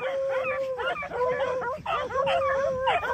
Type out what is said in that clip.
Ha ha ha!